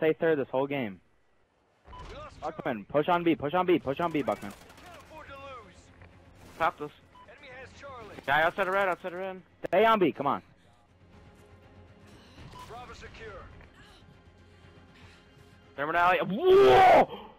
stay third this whole game. Buckman, push on B, push on B, push on B, Buckman. Top this. Guy outside of red, outside of red. Stay on B, come on. Bravo secure. Thermal alley. Whoa!